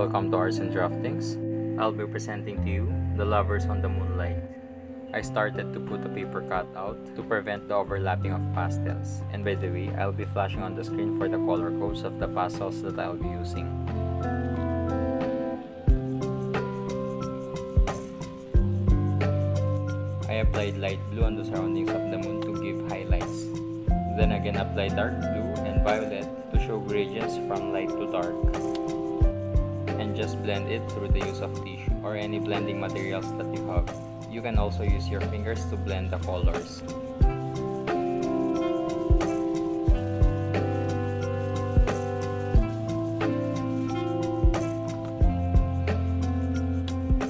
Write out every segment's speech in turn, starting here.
Welcome to Arts and Draftings. I'll be presenting to you The Lovers on the Moonlight. I started to put a paper cut out to prevent the overlapping of pastels. And by the way, I'll be flashing on the screen for the color codes of the pastels that I'll be using. I applied light blue on the surroundings of the moon to give highlights. Then again applied dark blue and violet to show gradients from light to dark. And just blend it through the use of tissue or any blending materials that you have. You can also use your fingers to blend the colors.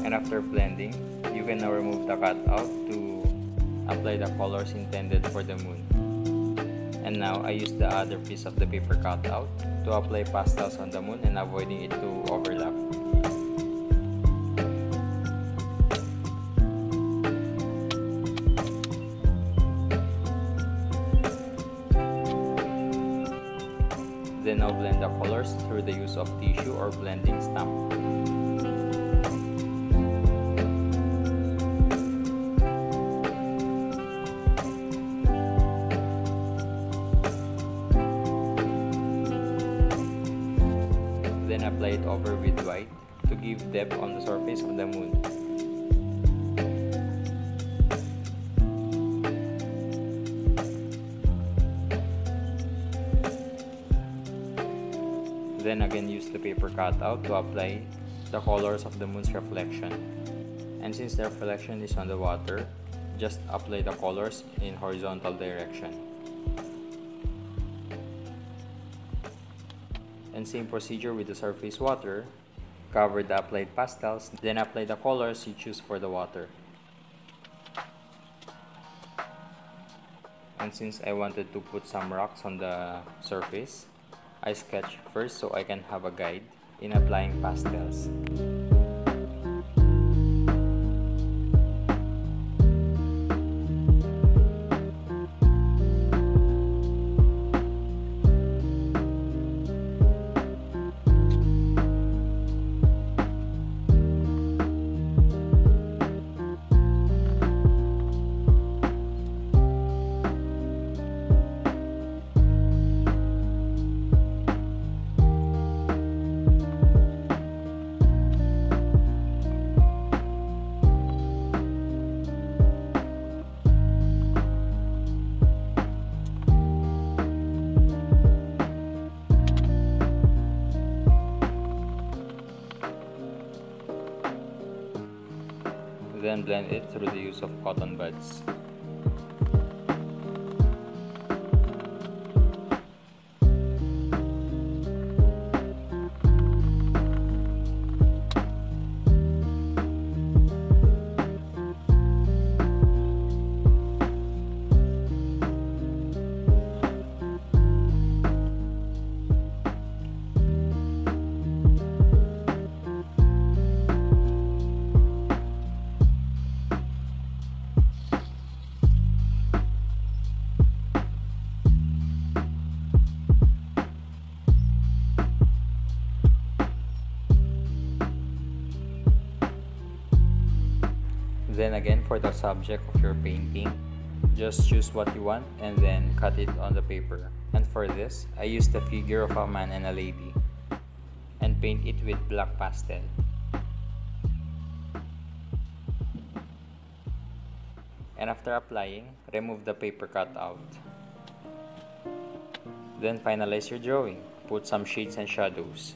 And after blending, you can now remove the cutout to apply the colors intended for the moon. And now I use the other piece of the paper cutout to apply pastels on the moon and avoiding it to overlap. Then now blend the colors through the use of tissue or blending stamp. Apply it over with white to give depth on the surface of the moon. Then again use the paper cutout to apply the colors of the moon's reflection. And since the reflection is on the water, just apply the colors in horizontal direction. And same procedure with the surface water. Cover the applied pastels, then apply the colors you choose for the water. And since I wanted to put some rocks on the surface, I sketch first so I can have a guide in applying pastels. Blend it through the use of cotton buds. Then again for the subject of your painting, just choose what you want and then cut it on the paper. And for this, I used the figure of a man and a lady and paint it with black pastel. And after applying, remove the paper cutout. Then finalize your drawing. Put some shades and shadows.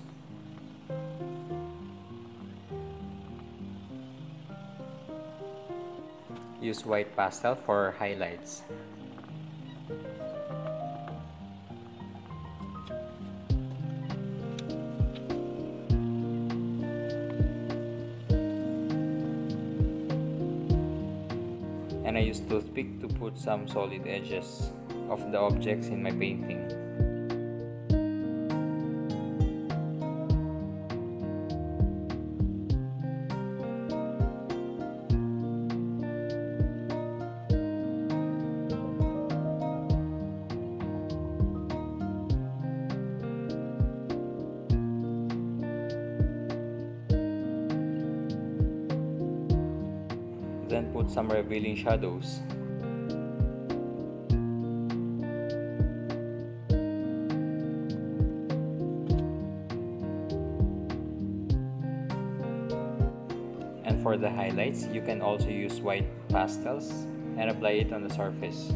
Use white pastel for highlights. And I use toothpick to put some solid edges of the objects in my painting. Then put some revealing shadows. And for the highlights, you can also use white pastels and apply it on the surface.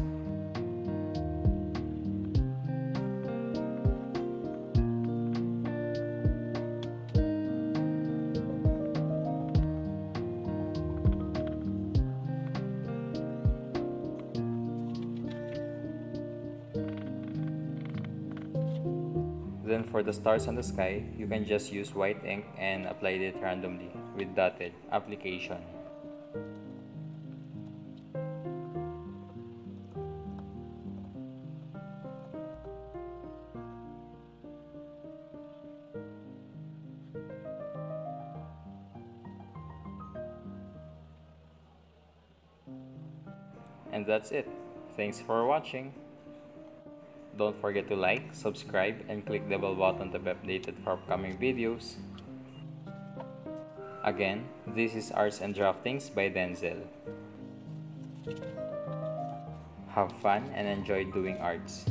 Then for the stars on the sky, you can just use white ink and apply it randomly with dotted application. And that's it. Thanks for watching. Don't forget to like, subscribe, and click the bell button to be updated for upcoming videos. Again, this is Arts and Draftings by Denzel. Have fun and enjoy doing arts.